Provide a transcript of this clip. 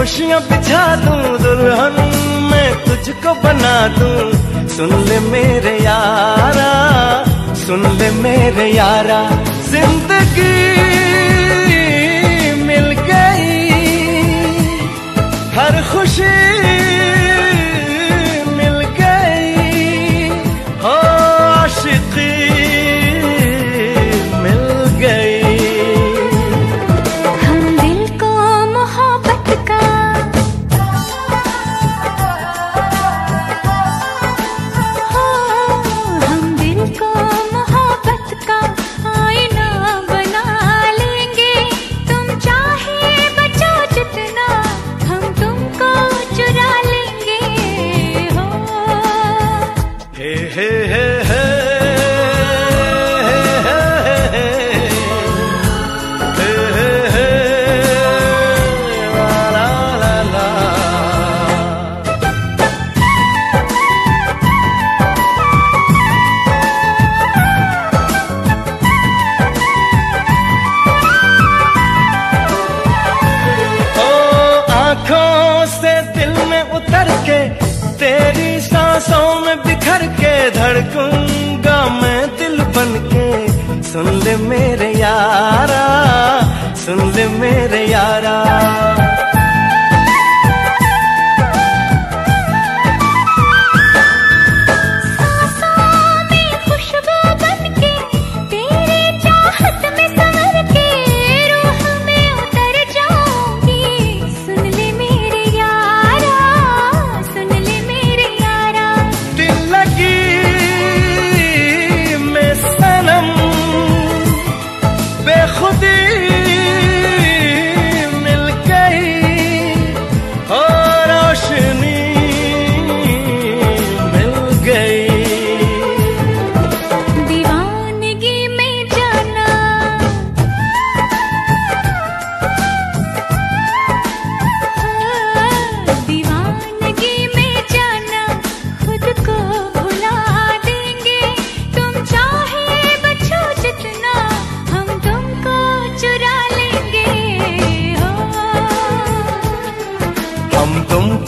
खुशियाँ बिछा दूँ दुल्हन मैं तुझको बना दूँ। सुन ले मेरे यारा, सुन ले मेरे यारा। ज़िंदगी मिल गई, हर खुशी Hey, hey. धड़कूँगा मैं दिल बन के सुन ले मेरे यारा सुन ले मेरे यारा।